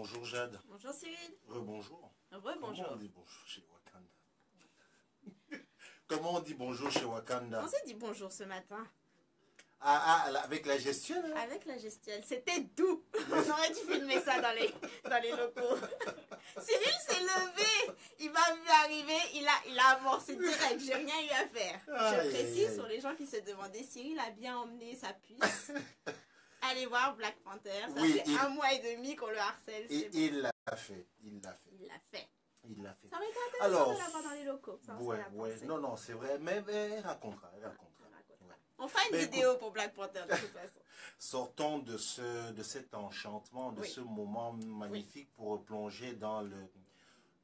Bonjour Jade. Bonjour Cyril. Rebonjour. Rebonjour. Comment on dit bonjour chez Wakanda? Comment on dit bonjour chez Wakanda? On s'est dit bonjour ce matin ah, ah, avec la gestuelle hein? Avec la gestuelle. C'était doux. On aurait dû filmer ça dans les, dans les locaux. Cyril s'est levé. Il m'a vu arriver. Il a, il a amorcé direct. J'ai rien eu à faire. Je précise sur les gens qui se demandaient. Cyril a bien emmené sa puce. Allez voir Black Panther. Ça Oui, fait il- un mois et demi qu'on le harcèle. Et bon. il l'a fait. Il l'a fait. Il l'a fait. Il l'a fait. Ça aurait été intéressant Alors, de l'avoir dans les locaux. Ça, on Ouais, ouais. Non, non, c'est vrai. Mais, mais elle racontera. Elle racontera. On racontera. Ouais. On fera une Mais vidéo pour Black Panther de toute façon. Sortons de, ce, de cet enchantement, de Oui. ce moment magnifique pour replonger dans le,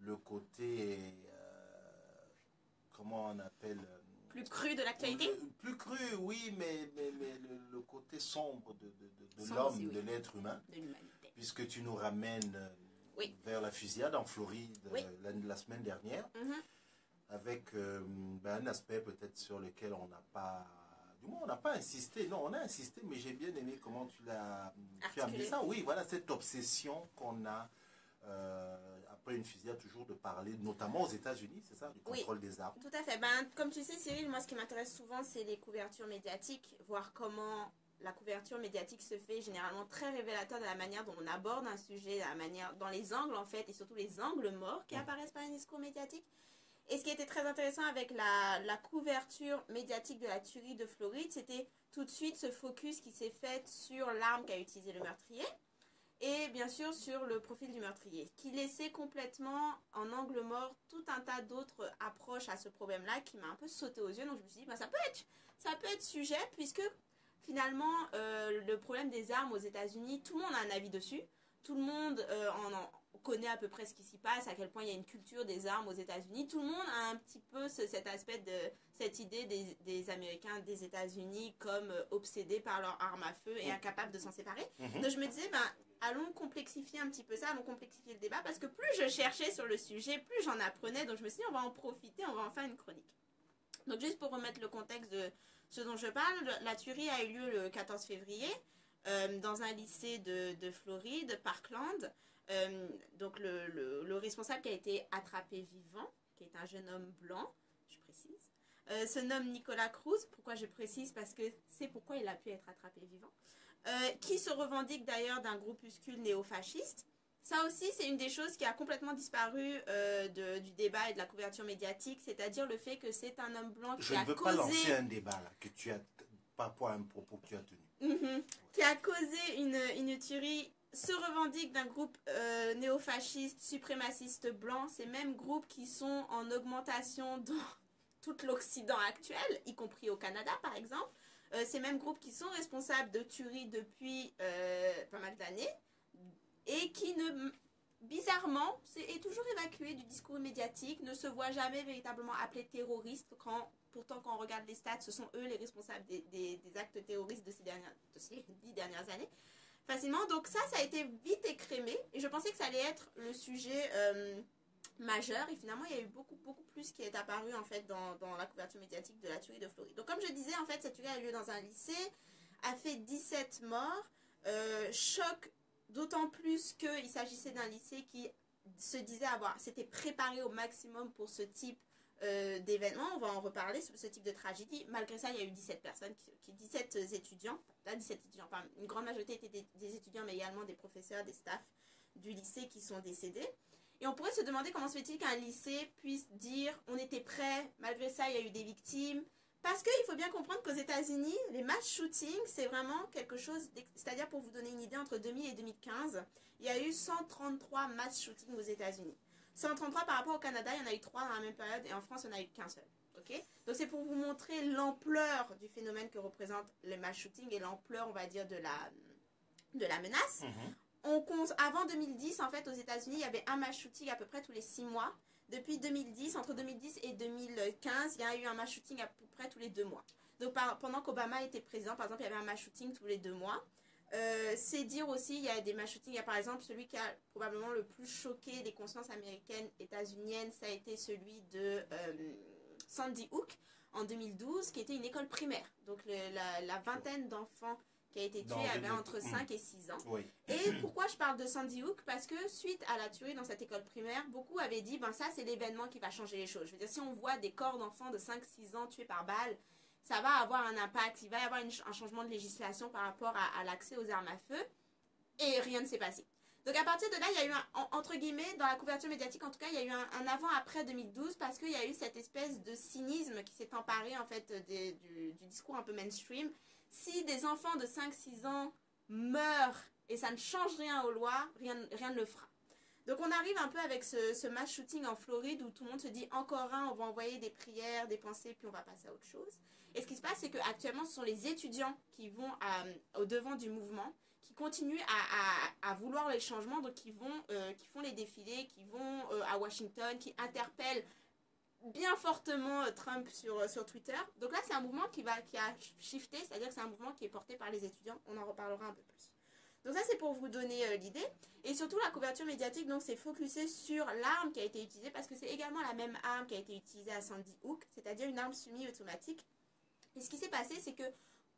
le côté, euh, comment on appelle euh, Plus cru de l'actualité? Plus cru, oui, mais, mais, mais le, le côté sombre de, l'homme, oui. de l'être humain, de l'humanité. puisque tu nous ramènes euh, Oui. vers la fusillade en Floride Oui. euh, la, la semaine dernière, Mhm. avec euh, ben, un aspect peut-être sur lequel on n'a pas... Du moins, on n'a pas insisté. Non, on a insisté, mais j'ai bien aimé comment tu l'as tu as Articulé. ça. Oui, voilà, cette obsession qu'on a euh, après une fusillade, toujours de parler, notamment aux États-Unis, c'est ça, du Oui. contrôle des armes? Tout à fait. Ben, comme tu sais, Cyril, moi, ce qui m'intéresse souvent, c'est les couvertures médiatiques, voir comment la couverture médiatique se fait, généralement très révélateur de la manière dont on aborde un sujet, la manière, dans les angles, en fait, et surtout les angles morts qui apparaissent par un discours médiatique. Et ce qui était très intéressant avec la, la couverture médiatique de la tuerie de Floride, c'était tout de suite ce focus qui s'est fait sur l'arme qu'a utilisé le meurtrier et bien sûr sur le profil du meurtrier, qui laissait complètement en angle mort tout un tas d'autres approches à ce problème-là qui m'a un peu sauté aux yeux. Donc je me suis dit, bah, ça, peut être, ça peut être sujet, puisque finalement, euh, le problème des armes aux États-Unis, tout le monde a un avis dessus. Tout le monde euh, en, en connaît à peu près ce qui s'y passe, à quel point il y a une culture des armes aux États-Unis. Tout le monde a un petit peu ce- cet aspect de cette idée des, des Américains des États-Unis comme euh, obsédés par leurs armes à feu et incapables de s'en séparer. Mhm. Donc je me disais, ben, allons complexifier un petit peu ça, allons complexifier le débat, parce que plus je cherchais sur le sujet, plus j'en apprenais. Donc je me suis dit, on va en profiter, on va en faire une chronique. Donc juste pour remettre le contexte de ce dont je parle, la tuerie a eu lieu le 14 février euh, dans un lycée de, de Floride, Parkland. Euh, donc le, le- le responsable qui a été attrapé vivant, qui est un jeune homme blanc, je précise, euh, se nomme Nicolas Cruz. Pourquoi je précise? Parce que c'est pourquoi il a pu être attrapé vivant. Euh, qui se revendique d'ailleurs d'un groupuscule néofasciste. Ça aussi, c'est une des choses qui a complètement disparu euh, de- du débat et de la couverture médiatique, c'est-à-dire le fait que c'est un homme blanc qui Je a ne veux pas causé lancer un débat là, que tu as, rapport à un propos que tu as tenu. Mhm. qui a causé une, une tuerie, se revendique d'un groupe euh, néofasciste, suprémaciste blanc, ces mêmes groupes qui sont en augmentation dans tout l'Occident actuel, y compris au Canada par exemple, Euh, ces mêmes groupes qui sont responsables de tueries depuis euh, pas mal d'années et qui ne bizarrement est toujours évacué du discours médiatique, ne se voit jamais véritablement appelés terroristes quand pourtant quand on regarde les stats, ce sont eux les responsables des, des- des actes terroristes de ces, dernières, de ces dix dernières années. Facilement, donc ça, ça a été vite écrémé. Et je pensais que ça allait être le sujet euh, majeur. Et finalement il y a eu beaucoup beaucoup plus qui est apparu en fait dans, dans la couverture médiatique de la tuerie de Floride. Donc comme je disais, en fait cette tuerie a eu lieu dans un lycée, a fait 17 morts, euh, choc d'autant plus qu'il s'agissait d'un lycée qui se disait avoir, s'était préparé au maximum pour ce type euh, d'événements, on va en reparler, ce, ce type de tragédie. Malgré ça, il y a eu 17 personnes, qui, qui- 17 étudiants, pas 17 étudiants, enfin, une grande majorité étaient des, étudiants, mais également des professeurs, des staffs du lycée qui sont décédés. Et on pourrait se demander comment se fait-il qu'un lycée puisse dire on était prêt, malgré ça, il y a eu des victimes. Parce qu'il faut bien comprendre qu'aux États-Unis, les mass shootings, c'est vraiment quelque chose. C'est-à-dire, pour vous donner une idée, entre 2000 et 2015, il y a eu 133 mass shootings aux États-Unis. 133 par rapport au Canada, il y en a eu 3 dans la même période, et en France, il n'y en a eu qu'un seul. Ok? Donc, c'est pour vous montrer l'ampleur du phénomène que représente le mass shooting et l'ampleur, on va dire, de la, de la menace on compte, avant 2010, en fait, aux États-Unis, il y avait un mass shooting à peu près tous les 6 mois. Depuis 2010, entre 2010 et 2015, il y a eu un mass shooting à peu près tous les 2 mois. Donc, par- pendant qu'Obama était président, par exemple, il y avait un mass shooting tous les 2 mois. Euh, c'est dire aussi, il y a des mass shootings. Il y a par exemple celui qui a probablement le plus choqué les consciences américaines, états-uniennes, ça a été celui de euh, Sandy Hook en 2012, qui était une école primaire. Donc, le- la, la vingtaine d'enfants qui a été tué Non, je avait entre Mm. 5 et 6 ans. Oui. Et pourquoi je parle de Sandy Hook? Parce que suite à la tuerie dans cette école primaire, beaucoup avaient dit ben ça c'est l'événement qui va changer les choses. Je veux dire, si on voit des corps d'enfants de 5-6 ans tués par balle, ça va avoir un impact, il va y avoir un changement de législation par rapport à, l'accès aux armes à feu. Et rien ne s'est passé. Donc à partir de là, il y a eu entre guillemets, dans la couverture médiatique en tout cas, il y a eu un, avant-après 2012 parce qu'il y a eu cette espèce de cynisme qui s'est emparé en fait du discours un peu mainstream. Si des enfants de 5-6 ans meurent et ça ne change rien aux lois, rien, rien ne le fera. Donc on arrive un peu avec ce, ce mass shooting en Floride où tout le monde se dit encore un, on va envoyer des prières, des pensées, puis on va passer à autre chose. Et ce qui se passe, c'est qu'actuellement, ce sont les étudiants qui vont à- au devant du mouvement, qui continuent à, vouloir les changements, donc qui, vont, euh, qui font les défilés, qui vont euh, à Washington, qui interpellent bien fortement euh, Trump sur, euh, sur Twitter. Donc là, c'est un mouvement qui, va, qui a shifté, c'est-à-dire que c'est un mouvement qui est porté par les étudiants. On en reparlera un peu plus. Donc ça, c'est pour vous donner euh, l'idée. Et surtout, la couverture médiatique, donc, c'est focusé sur l'arme qui a été utilisée, parce que c'est également la même arme qui a été utilisée à Sandy Hook, c'est-à-dire une arme semi-automatique. Et ce qui s'est passé, c'est que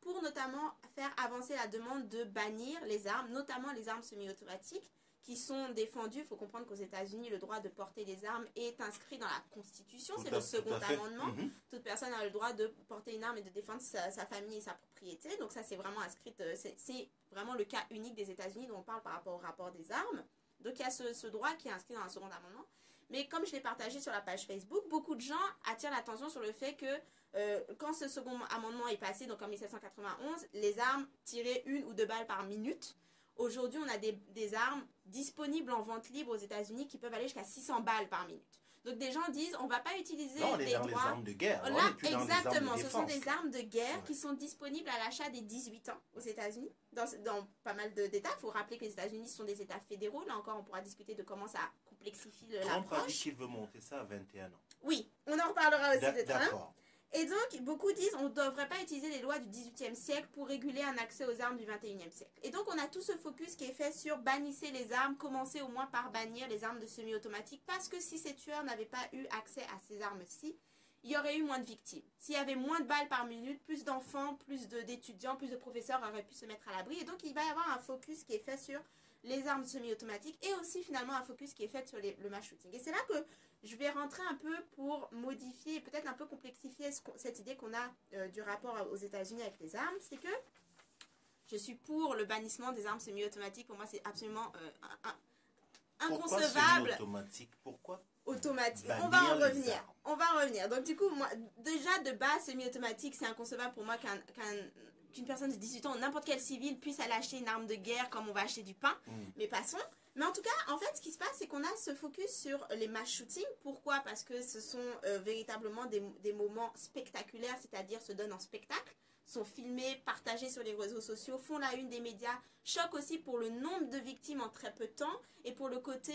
pour notamment faire avancer la demande de bannir les armes, notamment les armes semi-automatiques, qui sont défendues. Il faut comprendre qu'aux États-Unis, le droit de porter des armes est inscrit dans la Constitution. C'est le second amendement. Mhm. Toute personne a le droit de porter une arme et de défendre sa, sa famille et sa propriété. Donc ça, c'est vraiment inscrit. euh, C'est vraiment le cas unique des États-Unis dont on parle par rapport au rapport des armes. Donc il y a ce, ce droit qui est inscrit dans un second amendement. Mais comme je l'ai partagé sur la page Facebook, beaucoup de gens attirent l'attention sur le fait que euh, quand ce second amendement est passé, donc en 1791, les armes tiraient une ou deux balles par minute. Aujourd'hui, on a des, des armes disponibles en vente libre aux États-Unis qui peuvent aller jusqu'à 600 balles par minute. Donc des gens disent, on va pas utiliser Là, on est les dans les droits. armes de guerre. Là, Là, on est plus dans les armes de exactement, ce sont des armes de guerre Ouais. qui sont disponibles à l'achat des 18 ans aux États-Unis, dans, dans pas mal d'États. Il faut rappeler que les États-Unis sont des États fédéraux. Là encore, on pourra discuter de comment ça complexifie le- Trump a dit l'approche. qu'il veut monter ça à 21 ans. Oui, on en reparlera aussi de Trump. D'accord. Et donc, beaucoup disent on ne devrait pas utiliser les lois du 18e siècle pour réguler un accès aux armes du 21e siècle. Et donc, on a tout ce focus qui est fait sur bannissez les armes, commencez au moins par bannir les armes de semi-automatique, parce que si ces tueurs n'avaient pas eu accès à ces armes-ci, il y aurait eu moins de victimes. S'il y avait moins de balles par minute, plus d'enfants, plus d'étudiants, plus de professeurs auraient pu se mettre à l'abri. Et donc, il va y avoir un focus qui est fait sur les armes semi-automatiques et aussi finalement un focus qui est fait sur le mass shooting. Et c'est là que je vais rentrer un peu pour modifier peut-être un peu complexifier ce cette idée qu'on a euh, du rapport aux États-Unis avec les armes. C'est que je suis pour le bannissement des armes semi-automatiques. Pour moi, c'est absolument euh, un- un- Pourquoi inconcevable automatique? Pourquoi? Automatique. Bannir On va en revenir. On va en revenir. Donc du coup, moi, déjà de base, semi-automatique, c'est inconcevable pour moi qu'un, qu'un- qu'une personne de 18 ans, n'importe quel civil, puisse aller acheter une arme de guerre comme on va acheter du pain. Mm. Mais passons. Mais en tout cas, en fait, ce qui se passe, c'est qu'on a ce focus sur les mass shootings. Pourquoi? Parce que ce sont euh, véritablement des, des moments spectaculaires, c'est-à-dire se donnent en spectacle, sont filmés, partagés sur les réseaux sociaux, font la une des médias, choquent aussi pour le nombre de victimes en très peu de temps et pour le côté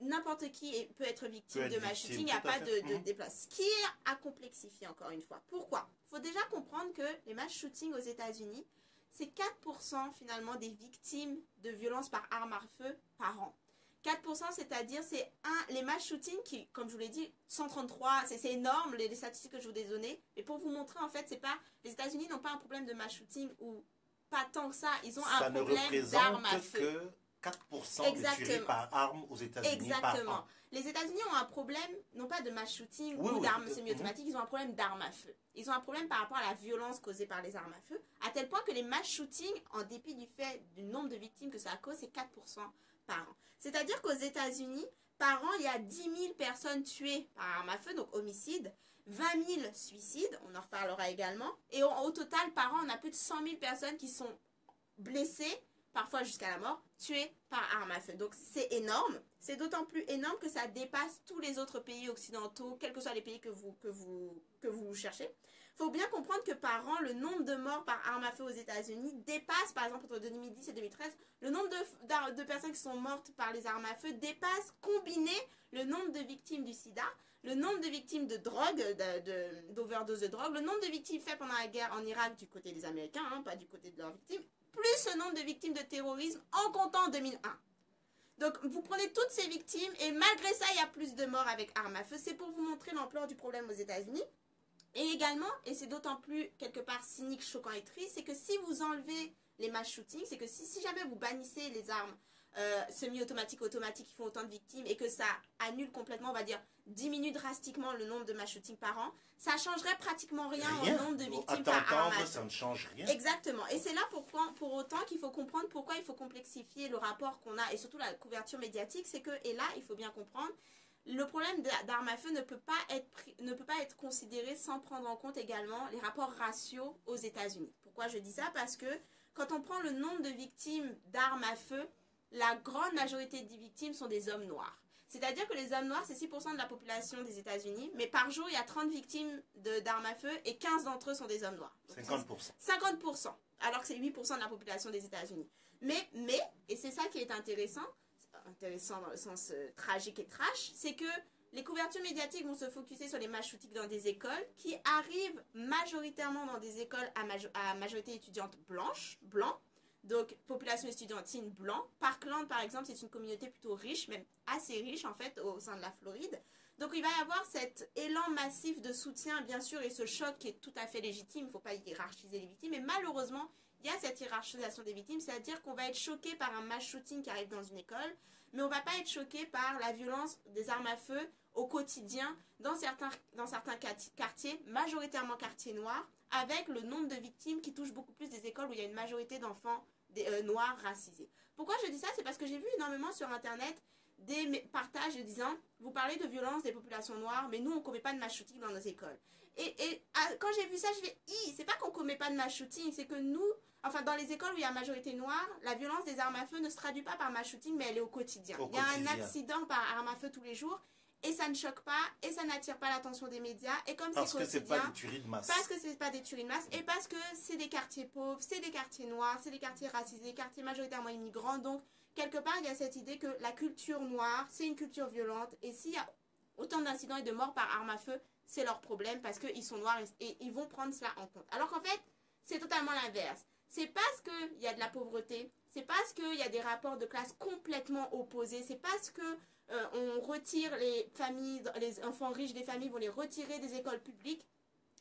n'importe qui peut être victime Peut être de mass shooting, il n'y a pas de, de Mhm. déplace. Ce qui est à complexifier encore une fois. Pourquoi? Il faut déjà comprendre que les mass shootings aux États-Unis, c'est 4% finalement des victimes de violences par arme à feu par an. 4%, c'est-à-dire c'est un les mass shootings qui, comme je vous l'ai dit, 133, c'est c'est énorme les, les statistiques que je vous ai données. Mais pour vous montrer, en fait, c'est pas les États-Unis n'ont pas un problème de mass shooting ou pas tant que ça. Ils ont Ça un problème d'armes à feu. Que 4% de Exactement. tueries par arme aux États-Unis par Exactement. an. Les États-Unis ont un problème, non pas de mass shooting Oui, ou oui, d'armes à- semi-automatiques, ils ont un problème d'armes à feu. Ils ont un problème par rapport à la violence causée par les armes à feu, à tel point que les mass shootings, en dépit du fait du nombre de victimes que ça cause, c'est 4% par an. C'est-à-dire qu'aux États-Unis, par an, il y a 10 000 personnes tuées par arme à feu, donc homicide, 20 000 suicides, on en reparlera également, et au, au total, par an, on a plus de 100 000 personnes qui sont blessées, parfois jusqu'à la mort, tuées par arme à feu. Donc c'est énorme. C'est d'autant plus énorme que ça dépasse tous les autres pays occidentaux, quels que soient les pays que vous, que vous, que vous cherchez. Il faut bien comprendre que par an, le nombre de morts par arme à feu aux États-Unis dépasse, par exemple, entre 2010 et 2013, le nombre de, de personnes qui sont mortes par les armes à feu dépasse, combiné, le nombre de victimes du sida, le nombre de victimes de drogue, de- de- d'overdose de, drogue, le nombre de victimes faites pendant la guerre en Irak du côté des Américains, hein, pas du côté de leurs victimes, plus le nombre de victimes de terrorisme en comptant 2001. Donc vous prenez toutes ces victimes et malgré ça, il y a plus de morts avec armes à feu. C'est pour vous montrer l'ampleur du problème aux États-Unis. Et également, et c'est d'autant plus quelque part cynique, choquant et triste, c'est que si vous enlevez les mass shootings, c'est que si jamais vous bannissez les armes euh, semi-automatiques, automatiques qui font autant de victimes et que ça annule complètement, on va dire, diminue drastiquement le nombre de mass shootings par an, ça changerait pratiquement rien, Rien. au nombre de victimes par feu. ça ne change rien. Exactement. Et c'est là pourquoi, pour autant qu'il faut comprendre pourquoi il faut complexifier le rapport qu'on a et surtout la couverture médiatique. C'est que, et là, il faut bien comprendre, le problème d'a- d'armes à feu ne peut, pas être ne peut pas être considéré sans prendre en compte également les rapports raciaux aux États-Unis. Pourquoi je dis ça? Parce que quand on prend le nombre de victimes d'armes à feu, la grande majorité des victimes sont des hommes noirs. C'est-à-dire que les hommes noirs, c'est 6% de la population des États-Unis, mais par jour, il y a 30 victimes de- d'armes à feu et 15 d'entre eux sont des hommes noirs. Donc, 50%. 50%, alors que c'est 8% de la population des États-Unis. Mais, mais, et c'est ça qui est intéressant, intéressant dans le sens euh, tragique et trash, c'est que les couvertures médiatiques vont se focuser sur les mass shootings dans des écoles qui arrivent majoritairement dans des écoles à, majo- à majorité étudiante blanche, blanc, donc population estudiantine blanc. Parkland, par exemple, c'est une communauté plutôt riche, même assez riche en fait, au sein de la Floride. Donc il va y avoir cet élan massif de soutien, bien sûr, et ce choc qui est tout à fait légitime, il ne faut pas hiérarchiser les victimes, mais malheureusement, il y a cette hiérarchisation des victimes, c'est-à-dire qu'on va être choqué par un mass shooting qui arrive dans une école, mais on va pas être choqué par la violence des armes à feu au quotidien dans certains, dans certains quartiers, majoritairement quartiers noirs, avec le nombre de victimes qui touchent beaucoup plus des écoles où il y a une majorité d'enfants des, euh, noirs racisés. Pourquoi je dis ça? C'est parce que j'ai vu énormément sur Internet des partages disant vous parlez de violence des populations noires, mais nous on commet pas de mass shooting dans nos écoles. Et, et ah, quand j'ai vu ça, je vais Hi, c'est pas qu'on commet pas de mass shooting, c'est que nous, enfin dans les écoles où il y a majorité noire, la violence des armes à feu ne se traduit pas par mass shooting, mais elle est au quotidien. Au il y a un accident par arme à feu tous les jours. Et ça ne choque pas, et ça n'attire pas l'attention des médias. Et comme Parce c'est que c'est pas des tueries de masse. parce que c'est pas des tueries de masse et parce que c'est des quartiers pauvres, c'est des quartiers noirs, c'est des quartiers racisés, des quartiers majoritairement immigrants. Donc, quelque part, il y a cette idée que la culture noire, c'est une culture violente. Et s'il y a autant d'incidents et de morts par arme à feu, c'est leur problème parce qu'ils sont noirs et, et ils vont prendre cela en compte. Alors qu'en fait, c'est totalement l'inverse. C'est parce qu'il y a de la pauvreté, c'est parce qu'il y a des rapports de classe complètement opposés, c'est parce que euh, on retire les familles, les enfants riches des familles vont les retirer des écoles publiques,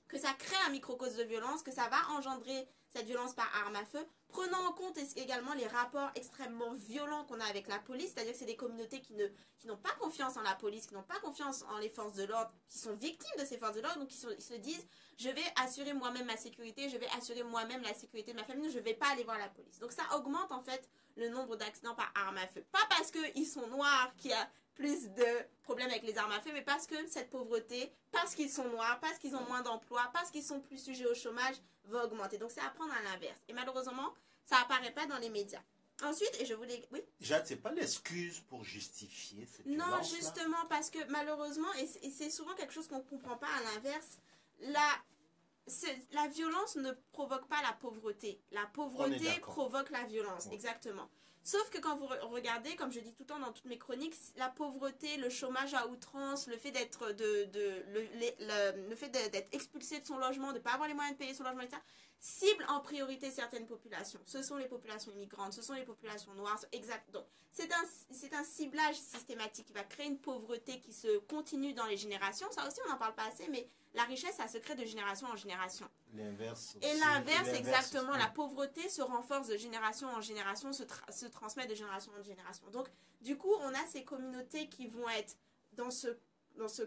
que ça crée un microcosme de violence, que ça va engendrer cette violence par arme à feu, prenant en compte également les rapports extrêmement violents qu'on a avec la police, c'est-à-dire que c'est des communautés qui ne qui n'ont pas confiance en la police, qui n'ont pas confiance en les forces de l'ordre, qui sont victimes de ces forces de l'ordre, donc qui se disent je vais assurer moi-même ma sécurité, je vais assurer moi-même la sécurité de ma famille, je ne vais pas aller voir la police. Donc ça augmente en fait le nombre d'accidents par arme à feu. Pas parce qu'ils sont noirs qu'il y a plus de problèmes avec les armes à feu, mais parce que cette pauvreté, parce qu'ils sont noirs, parce qu'ils ont moins d'emplois, parce qu'ils sont plus sujets au chômage, va augmenter. Donc c'est à prendre à l'inverse. Et malheureusement, ça apparaît pas dans les médias. Ensuite, et je voulais... Oui? Jade, c'est pas l'excuse pour justifier cette non, justement, parce que malheureusement, et c'est- souvent quelque chose qu'on ne comprend pas à l'inverse, la, violence ne provoque pas la pauvreté. La pauvreté provoque la violence, Ouais. exactement. Sauf que quand vous re- regardez, comme je dis tout le temps dans toutes mes chroniques, la pauvreté, le chômage à outrance, le fait d'être de, de le, le- expulsé de son logement, de ne pas avoir les moyens de payer son logement, etc., cible en priorité certaines populations. Ce sont les populations immigrantes, ce sont les populations noires, exact. Donc, c'est un, c'est un ciblage systématique qui va créer une pauvreté qui se continue dans les générations. Ça aussi, on n'en parle pas assez, mais la richesse, ça se crée de génération en génération. L'inverse. Et l'inverse, exactement, aussi. la pauvreté se renforce de génération en génération, se, tra- se transmet de génération en génération. Donc, du coup, on a ces communautés qui vont être dans ce, dans ce,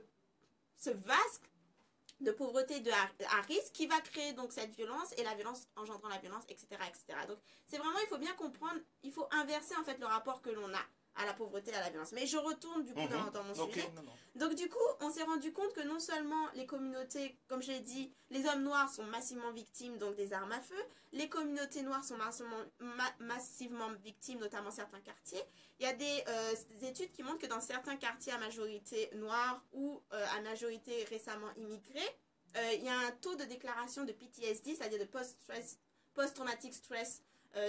ce vasque de pauvreté de à, risque qui va créer donc cette violence et la violence engendrant la violence, etc. etc. Donc, c'est vraiment, il faut bien comprendre, il faut inverser en fait le rapport que l'on a à la pauvreté et à la violence. Mais je retourne du coup Mhm. dans, dans mon Ok, sujet. non, non. Donc du coup, on s'est rendu compte que non seulement les communautés, comme je l'ai dit, les hommes noirs sont massivement victimes donc des armes à feu, les communautés noires sont massivement, ma- massivement victimes, notamment certains quartiers. Il y a des, euh, des études qui montrent que dans certains quartiers à majorité noire ou euh, à majorité récemment immigrée, euh, il y a un taux de déclaration de PTSD, c'est-à-dire de post-stress- post-traumatic stress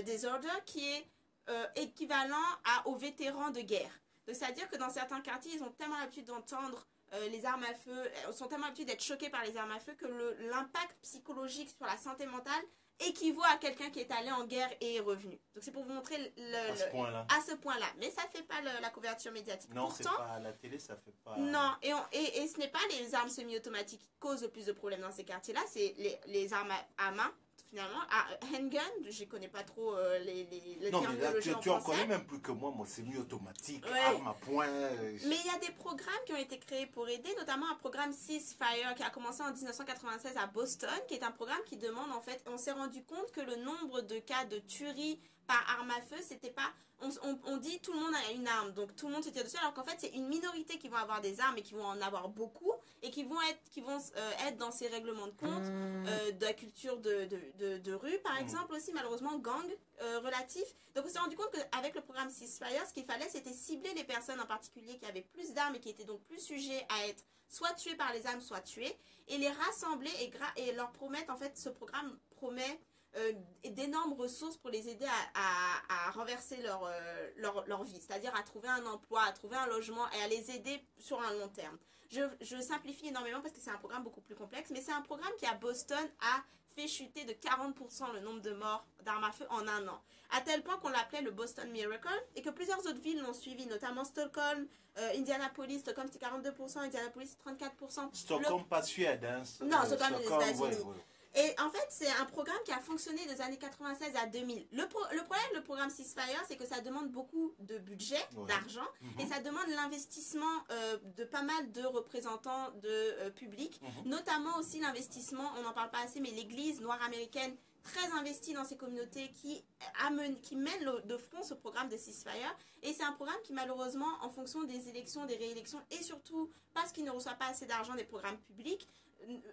disorder, qui est euh, équivalent à, aux vétérans de guerre. Donc, c'est-à-dire que dans certains quartiers, ils ont tellement l'habitude d'entendre euh, les armes à feu, euh, sont tellement l'habitude d'être choqués par les armes à feu que le- l'impact psychologique sur la santé mentale équivaut à quelqu'un qui est allé en guerre et est revenu. Donc c'est pour vous montrer le, le- À ce point-là. à ce point-là. Mais ça fait pas le- la couverture médiatique. Non, c'est Pourtant, pas à la télé, ça fait pas. non, et, on- et, et ce n'est pas les armes semi-automatiques qui causent le plus de problèmes dans ces quartiers-là, c'est les, les armes à, à main, finalement. Ah, handgun, je connais pas trop euh, les, les, les Non, termes mais là, tu, en tu en français. connais même plus que moi. Moi, c'est mi-automatique, Ouais. arme à point. euh, Mais il y a des programmes qui ont été créés pour aider, notamment un programme Ceasefire qui a commencé en 1996 à Boston, qui est un programme qui demande en fait, on s'est rendu compte que le nombre de cas de tuerie par arme à feu, c'était pas, on, on- on dit tout le monde a une arme, donc tout le monde se tire dessus, alors qu'en fait c'est une minorité qui vont avoir des armes et qui vont en avoir beaucoup et qui vont être, qui vont euh, être dans ces règlements de compte euh, de la culture de, de, de, de rue, par Mm. exemple, aussi malheureusement gang euh, relatif. Donc on s'est rendu compte qu'avec le programme Ceasefire, ce qu'il fallait, c'était cibler les personnes en particulier qui avaient plus d'armes et qui étaient donc plus sujets à être soit tués par les armes, soit tués, et les rassembler et, gra- et leur promettre, en fait, ce programme promet euh, d'énormes ressources pour les aider à, à- à renverser leur, euh, leur, leur vie, c'est-à-dire à trouver un emploi, à trouver un logement et à les aider sur un long terme. Je, je simplifie énormément parce que c'est un programme beaucoup plus complexe, mais c'est un programme qui à Boston a fait chuter de 40% le nombre de morts d'armes à feu en un an. À tel point qu'on l'appelait le Boston Miracle et que plusieurs autres villes l'ont suivi, notamment Stockholm, euh, Indianapolis. Stockholm c'était 42%, Indianapolis 34%. Stockholm, pas Suède. Hein. Non, Euh, Stockholm, les États-Unis. ouais, ouais. Et en fait, c'est un programme qui a fonctionné des années 96 à 2000. Le, pro- le problème, le programme Ceasefire, c'est que ça demande beaucoup de budget, Ouais. d'argent, Mhm. et ça demande l'investissement euh, de pas mal de représentants de euh, public, Mhm. notamment aussi l'investissement, on n'en parle pas assez, mais l'Église noire américaine très investie dans ces communautés qui, amène, qui mène le- de front ce programme de Ceasefire. Et c'est un programme qui malheureusement, en fonction des élections, des réélections, et surtout parce qu'il ne reçoit pas assez d'argent des programmes publics,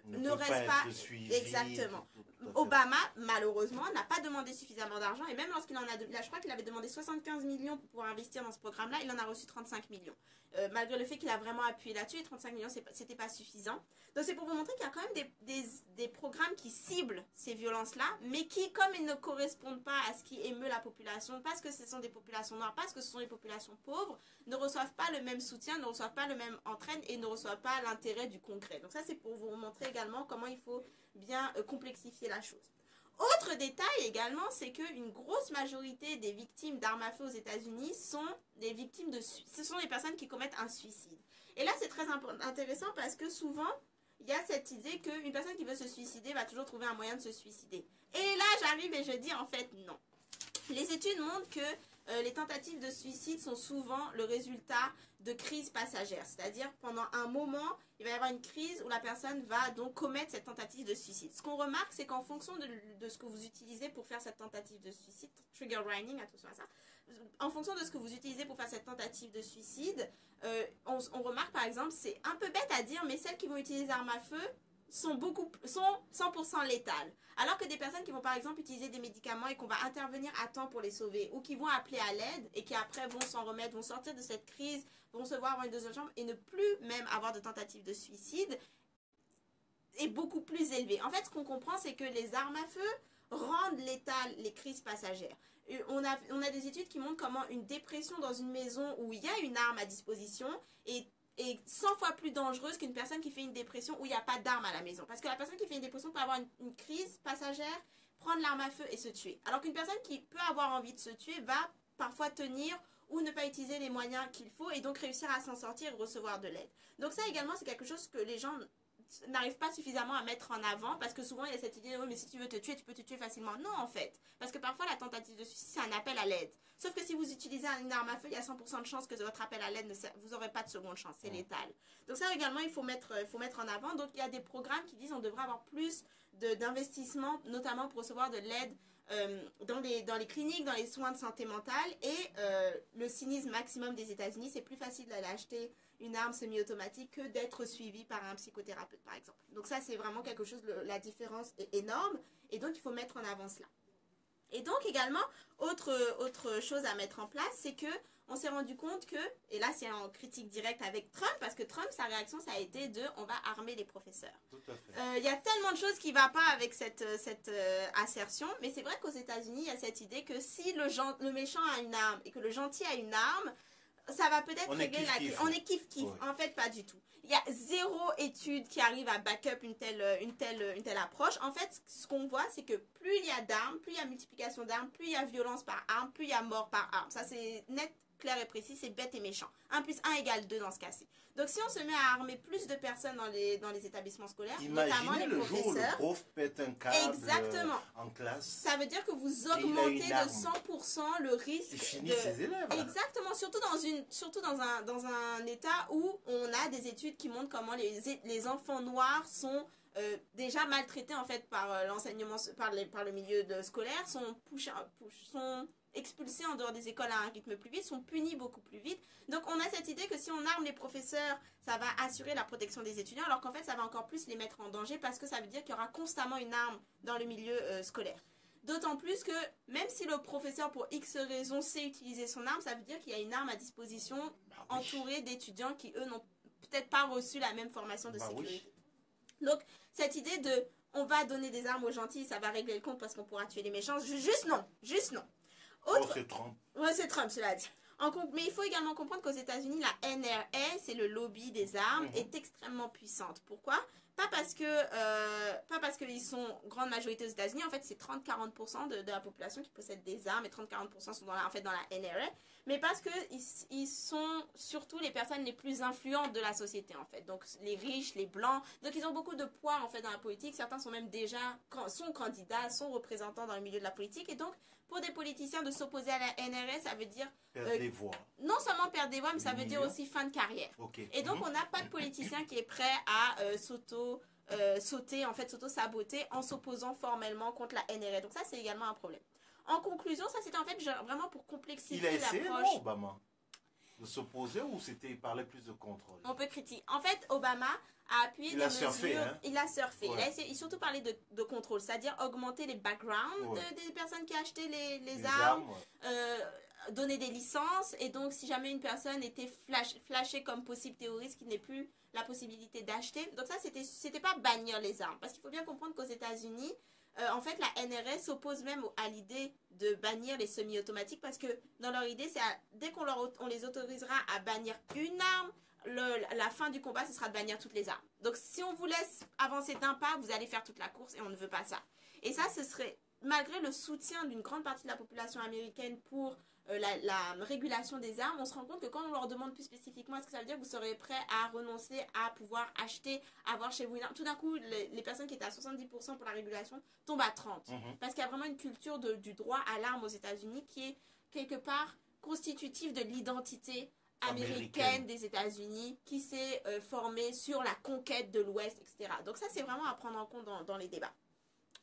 Ne reste pas pas être suivi, Exactement. Obama, malheureusement, n'a pas demandé suffisamment d'argent. Et même lorsqu'il en a. Là, je crois qu'il avait demandé 75 millions pour pouvoir investir dans ce programme-là. Il en a reçu 35 millions. Euh, malgré le fait qu'il a vraiment appuyé là-dessus, et 35 millions, c'était pas suffisant. Donc, c'est pour vous montrer qu'il y a quand même des, des, des programmes qui ciblent ces violences-là, mais qui, comme ils ne correspondent pas à ce qui émeut la population, parce que ce sont des populations noires, parce que ce sont des populations pauvres, ne reçoivent pas le même soutien, ne reçoivent pas le même entraîne et ne reçoivent pas l'intérêt du concret. Donc, ça, c'est pour vous montrer également comment il faut bien euh, complexifier la chose. Autre détail également, c'est qu'une grosse majorité des victimes d'armes à feu aux États-Unis sont des victimes de ce sont des personnes qui commettent un suicide. Et là, c'est très intéressant parce que souvent, il y a cette idée qu'une personne qui veut se suicider va toujours trouver un moyen de se suicider. Et là, j'arrive et je dis en fait non. Les études montrent que euh, les tentatives de suicide sont souvent le résultat de crises passagères. C'est-à-dire, pendant un moment, il va y avoir une crise où la personne va donc commettre cette tentative de suicide. Ce qu'on remarque, c'est qu'en fonction de, ce que vous utilisez pour faire cette tentative de suicide, trigger warning, attention à ça, en fonction de ce que vous utilisez pour faire cette tentative de suicide, euh, on, on remarque par exemple, c'est un peu bête à dire, mais celles qui vont utiliser armes à feu sont beaucoup sont 100% létales. Alors que des personnes qui vont par exemple utiliser des médicaments et qu'on va intervenir à temps pour les sauver ou qui vont appeler à l'aide et qui après vont s'en remettre, vont sortir de cette crise, vont se voir avoir une deuxième chambre et ne plus même avoir de tentative de suicide est beaucoup plus élevé. En fait, ce qu'on comprend, c'est que les armes à feu rendent létales les crises passagères. On a, on a des études qui montrent comment une dépression dans une maison où il y a une arme à disposition est, est 100 fois plus dangereuse qu'une personne qui fait une dépression où il n'y a pas d'arme à la maison. Parce que la personne qui fait une dépression peut avoir une, crise passagère, prendre l'arme à feu et se tuer. Alors qu'une personne qui peut avoir envie de se tuer va parfois tenir ou ne pas utiliser les moyens qu'il faut et donc réussir à s'en sortir et recevoir de l'aide. Donc ça également, c'est quelque chose que les gens n'arrivent pas suffisamment à mettre en avant parce que souvent il y a cette idée oui mais si tu veux te tuer tu peux te tuer facilement. Non en fait. Parce que parfois la tentative de suicide c'est un appel à l'aide. Sauf que si vous utilisez une arme à feu il y a 100% de chances que votre appel à l'aide ne vous n'aurez pas de seconde chance. C'est létal. Donc ça également il faut mettre il faut mettre en avant. Donc il y a des programmes qui disent on devrait avoir plus de- d'investissement notamment pour recevoir de l'aide euh, dans, les, dans les cliniques, dans les soins de santé mentale et euh, le cynisme maximum des États-Unis, c'est plus facile d'aller acheter une arme semi-automatique que d'être suivi par un psychothérapeute, par exemple. Donc ça, c'est vraiment quelque chose, la différence est énorme, et donc il faut mettre en avant cela. Et donc également, autre, autre chose à mettre en place, c'est que on s'est rendu compte que, et là c'est en critique directe avec Trump, parce que Trump, sa réaction, ça a été de on va armer les professeurs. Euh, Il y a tellement de choses qui ne vont pas avec cette, euh, cette euh, assertion, mais c'est vrai qu'aux États-Unis, il y a cette idée que si le, gen- le méchant a une arme et que le gentil a une arme, ça va peut-être régler la kiff-kiff. On est kiff-kiff. Ouais. En fait, pas du tout. Il y a zéro étude qui arrive à back-up une telle, une, telle, une telle approche. En fait, ce qu'on voit, c'est que plus il y a d'armes, plus il y a multiplication d'armes, plus il y a violence par arme, plus il y a mort par arme. Ça, c'est net, clair et précis, c'est bête et méchant. 1 plus 1 égale 2 dans ce cas-ci. Donc si on se met à armer plus de personnes dans les, dans les établissements scolaires, notamment les le jour où le professeurs, prof pète un câble Exactement. euh, en classe. ça veut dire que vous augmentez de arme. 100% le risque Il finit de... ses élèves. Exactement, surtout dans une, surtout dans un, dans un état où on a des études qui montrent comment les, les enfants noirs sont euh, déjà maltraités en fait par euh, l'enseignement, par, les, par le milieu de, scolaire, sont push- push- sont expulsés en dehors des écoles à un rythme plus vite, sont punis beaucoup plus vite. Donc on a cette idée que si on arme les professeurs, ça va assurer la protection des étudiants, alors qu'en fait ça va encore plus les mettre en danger parce que ça veut dire qu'il y aura constamment une arme dans le milieu euh, scolaire. D'autant plus que même si le professeur pour X raisons sait utiliser son arme, ça veut dire qu'il y a une arme à disposition Bah oui. entourée d'étudiants qui eux n'ont peut-être pas reçu la même formation de Bah oui. sécurité. Donc cette idée de on va donner des armes aux gentils, ça va régler le compte parce qu'on pourra tuer les méchants, ju- juste non, juste non. Oh, c'est Trump. Ouais, c'est Trump, cela dit. En mais il faut également comprendre qu'aux États-Unis, la NRA, c'est le lobby des armes, Mhm. est extrêmement puissante. Pourquoi? Pas parce que, euh, pas parce qu'ils sont grande majorité aux États-Unis. En fait, c'est 30-40% de, de la population qui possède des armes et 30-40% sont dans la, en fait dans la NRA. Mais parce que ils, ils sont surtout les personnes les plus influentes de la société en fait. Donc les riches, les blancs. Donc ils ont beaucoup de poids en fait dans la politique. Certains sont même déjà sont candidats, sont représentants dans le milieu de la politique. Et donc pour des politiciens de s'opposer à la NRA, ça veut dire Perdre Euh, des voix. non seulement perdre des voix, mais ça veut dire aussi fin de carrière. Et donc, Mhm. on n'a pas de politicien qui est prêt à euh, s'auto euh, sauter, en fait, s'auto-saboter en s'opposant formellement contre la NRA. Donc ça, c'est également un problème. En conclusion, ça c'était en fait genre, vraiment pour Il complexifier a essayé, non, l'approche. Obama? S'opposer ou c'était il parlait plus de contrôle? On peut critiquer. En fait, Obama a appuyé Il des a mesures. surfé, hein? Il a surfé. Il a essayé, il surtout parlé de, de contrôle, c'est-à-dire augmenter les backgrounds Ouais. des personnes qui achetaient les, les Les armes, ouais. euh, donner des licences et donc si jamais une personne était flash, flashée comme possible terroriste qu'il n'ait plus la possibilité d'acheter donc ça c'était c'était pas bannir les armes parce qu'il faut bien comprendre qu'aux États-Unis euh, en fait la NRS s'oppose même à l'idée de bannir les semi-automatiques parce que dans leur idée c'est dès qu'on les autorisera à bannir une arme la fin du combat ce sera de bannir toutes les armes. Donc si on vous laisse avancer d'un pas vous allez faire toute la course et on ne veut pas ça. Et ça ce serait malgré le soutien d'une grande partie de la population américaine pour euh, la, la régulation des armes, on se rend compte que quand on leur demande plus spécifiquement, est-ce que ça veut dire que vous serez prêt à renoncer à pouvoir acheter, avoir chez vous une arme? Tout d'un coup, les, les personnes qui étaient à 70% pour la régulation tombent à 30%. Mhm. Parce qu'il y a vraiment une culture de- du droit à l'arme aux États-Unis qui est quelque part constitutive de l'identité américaine Américaine. des États-Unis qui s'est euh, formée sur la conquête de l'Ouest, etc. Donc ça, c'est vraiment à prendre en compte dans, dans les débats.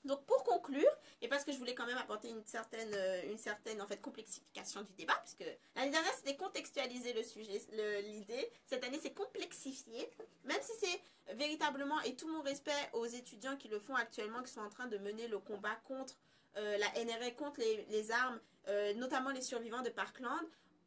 Donc pour conclure, et parce que je voulais quand même apporter une certaine, euh, une certaine en fait, complexification du débat, puisque l'année dernière c'était contextualiser le sujet, l'idée, cette année c'est complexifier, même si c'est véritablement, et tout mon respect aux étudiants qui le font actuellement, qui sont en train de mener le combat contre euh, la NRA, contre les, les armes, euh, notamment les survivants de Parkland,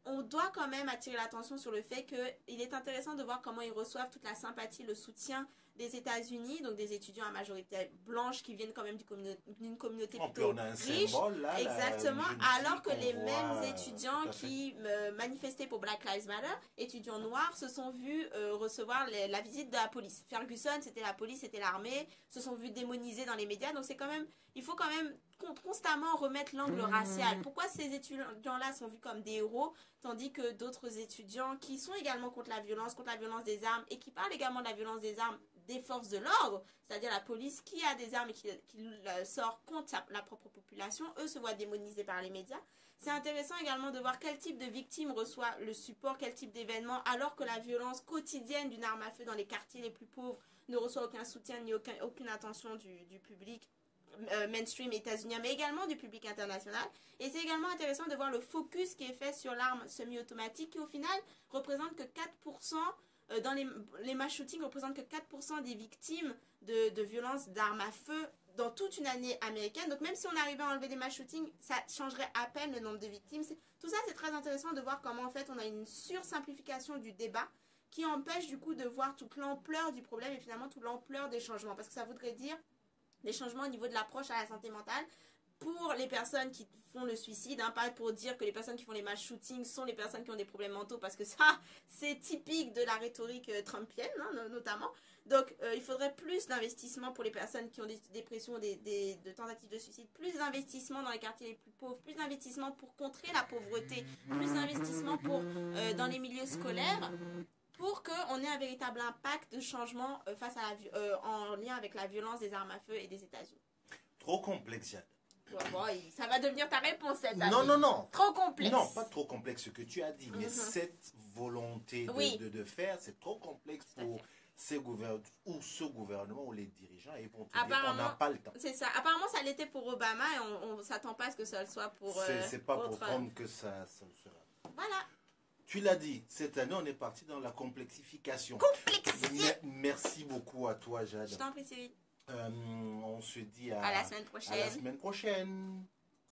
on doit quand même attirer l'attention sur le fait qu'il est intéressant de voir comment ils reçoivent toute la sympathie, le soutien des États-Unis, donc des étudiants à majorité blanche qui viennent quand même communauté- d'une communauté plus, plutôt on a un riche. symbole là. la- Exactement, alors que les voit, mêmes euh, étudiants qui euh, manifestaient pour Black Lives Matter, étudiants noirs, se sont vus euh, recevoir les- la visite de la police. Ferguson, c'était la police, c'était l'armée, se sont vus démonisés dans les médias, donc c'est quand même, il faut quand même con- constamment remettre l'angle Mmh. racial. Pourquoi ces étudiants-là sont vus comme des héros, tandis que d'autres étudiants qui sont également contre la violence, contre la violence des armes, et qui parlent également de la violence des armes des forces de l'ordre, c'est-à-dire la police qui a des armes et qui, sort contre la propre population, eux se voient démonisés par les médias. C'est intéressant également de voir quel type de victime reçoit le support, quel type d'événement, alors que la violence quotidienne d'une arme à feu dans les quartiers les plus pauvres ne reçoit aucun soutien ni aucun- aucune attention du public euh, mainstream états-unien, mais également du public international. Et c'est également intéressant de voir le focus qui est fait sur l'arme semi-automatique, qui au final représente que 4%, euh, dans les, les mass shootings, représente que 4% des victimes de, de violences d'armes à feu dans toute une année américaine. Donc même si on arrivait à enlever les mass shootings, ça changerait à peine le nombre de victimes. Tout ça, c'est très intéressant de voir comment en fait on a une sursimplification du débat qui empêche du coup de voir toute l'ampleur du problème et finalement toute l'ampleur des changements. Parce que ça voudrait dire des changements au niveau de l'approche à la santé mentale. pour les personnes qui font le suicide, hein, pas pour dire que les personnes qui font les mass shootings sont les personnes qui ont des problèmes mentaux, parce que ça, c'est typique de la rhétorique euh, trumpienne, hein, no- notamment. Donc, euh, il faudrait plus d'investissement pour les personnes qui ont des dépressions, des, des- de tentatives de suicide, plus d'investissement dans les quartiers les plus pauvres, plus d'investissement pour contrer la pauvreté, plus d'investissement euh, dans les milieux scolaires, pour qu'on ait un véritable impact de changement euh, face à la, euh, en lien avec la violence des armes à feu et des États-Unis. Trop complexe, Jade. Ça va devenir ta réponse cette année. Non, non, non. Trop complexe. Non, pas trop complexe ce que tu as dit, mais Mhm. cette volonté de, Oui. de, de faire, c'est trop complexe pour ces gouvernements ou ce gouvernement ou les dirigeants et pour on n'a pas le temps. C'est ça. Apparemment, ça l'était pour Obama et on, on s'attend pas à ce que ça le soit pour. C'est euh, c'est pas pour Trump que ça, ça le sera. Voilà. Tu l'as dit, cette année on est parti dans la complexification. Complexifié. Me- Merci beaucoup à toi, Jade. Je t'en prie, Cyril. Euh, on se dit à, À la semaine à la prochaine. semaine prochaine.